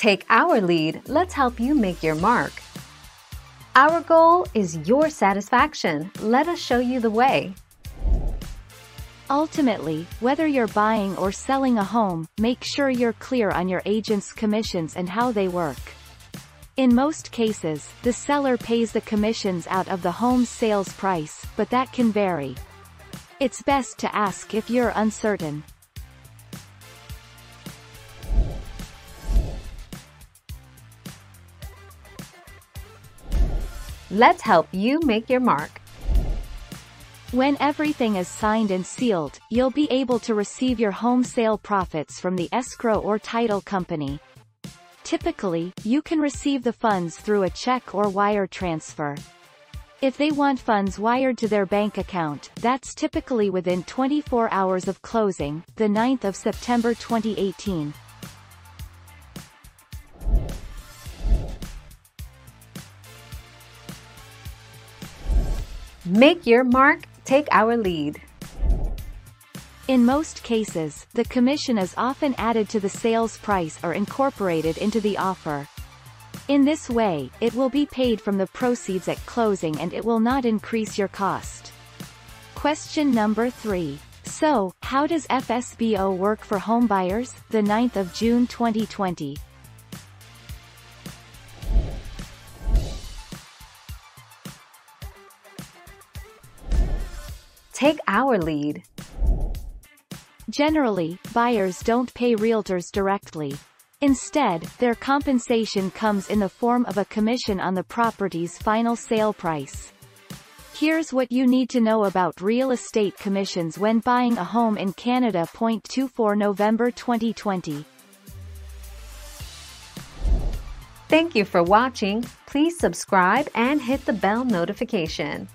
Take our lead, let's help you make your mark. Our goal is your satisfaction. Let us show you the way. Ultimately, whether you're buying or selling a home, make sure you're clear on your agent's commissions and how they work. In most cases, the seller pays the commissions out of the home's sales price, but that can vary. It's best to ask if you're uncertain. Let's help you make your mark. When everything is signed and sealed, you'll be able to receive your home sale profits from the escrow or title company. Typically, you can receive the funds through a check or wire transfer. If they want funds wired to their bank account, that's typically within 24 hours of closing, the 9th of September 2018. Make your mark, take our lead. In most cases, the commission is often added to the sales price or incorporated into the offer. In this way, it will be paid from the proceeds at closing and it will not increase your cost. Question number 3. So, how does FSBO work for homebuyers? The 9th of June 2020. Take our lead. Generally, buyers don't pay realtors directly. Instead, their compensation comes in the form of a commission on the property's final sale price. Here's what you need to know about real estate commissions when buying a home in Canada. Point 24 November 2020. Thank you for watching. Please subscribe and hit the bell notification.